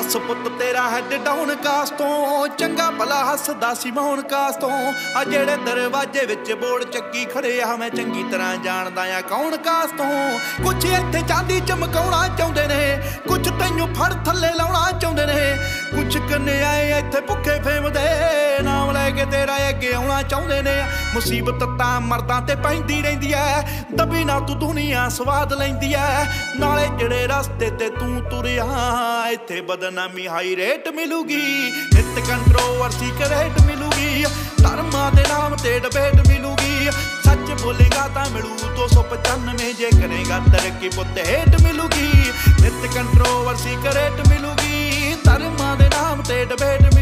ਦੱਸ ਪੁੱਤ ਤੇਰਾ ਹੈਡ ਡਾਊਨ ਕਾਸ ਤੋਂ। ਚੰਗਾ ਭਲਾ ਹੱਸਦਾ ਸੀ ਮੌਨ ਕਾਸ ਤੋਂ। ਆ ਜਿਹੜੇ ਦਰਵਾਜ਼ੇ ਵਿੱਚ ਬੋੜ ਚੱਕੀ ਖੜੇ ਆ, ਮੈਂ ਚੰਗੀ ਤਰ੍ਹਾਂ ਜਾਣਦਾ ਆ ਕੌਣ ਕਾਸ ਤੋਂ। ਕੁਛ ਇੱਥੇ ਚਾਂਦੀ ਚਮਕਾਉਣਾ ਚਾਹੁੰਦੇ ਨੇ, ਕੁਛ ਤੈਨੂੰ ਫੜ ਥੱਲੇ ਲਾਉਣਾ ਚਾਹੁੰਦੇ ਨੇ। ਕੁਛ ਕੰਨੇ ਆਏ ਇੱਥੇ ਭੁੱਖੇ ਫੇਮਦੇ ਅੱਗੇ ਆਉਣਾ ਚਾਹੁੰਦੇ ਨੇ। ਮੁਸੀਬਤ ਤਾਂ ਮਰਦਾਂ ਤੇ ਪੈਂਦੀ ਰਹਿੰਦੀ ਐ। ਦਬੀ ਨਾ ਤੂੰ ਦੁਨੀਆ, ਸਵਾਦ ਲੈਂਦੀ ਐ। ਨਾਲੇ ਜਿਹੜੇ ਰਸਤੇ ਤੇ ਤੂੰ ਤੁਰਿਆ, ਇੱਥੇ ਬਦਨਾਮੀ ਹਾਈ ਰੇਟ ਮਿਲੂਗੀ। ਨਿਤ ਕੰਟਰੋਵਰਸੀ ਕਰੇਟ ਮਿਲੂਗੀ। ਧਰਮਾਂ ਦੇ ਨਾਮ ਤੇ ਡਿਬੇਟ ਮਿਲੂਗੀ। ਸੱਚ ਬੋਲੇਗਾ ਤਾਂ ਮਿਲੂ 295 ਜੇ ਕਰੇਗਾ ਤਰੱਕੀ ਪੁੱਤ ਹੇਟ ਮਿਲੂਗੀ। ਨਿਤ ਕੰਟਰੋਵਰਸੀ ਕਰੇਟ ਮਿਲੂਗੀ। ਧਰਮਾਂ ਦੇ ਨਾਮ ਤੇ ਡਿਬੇਟ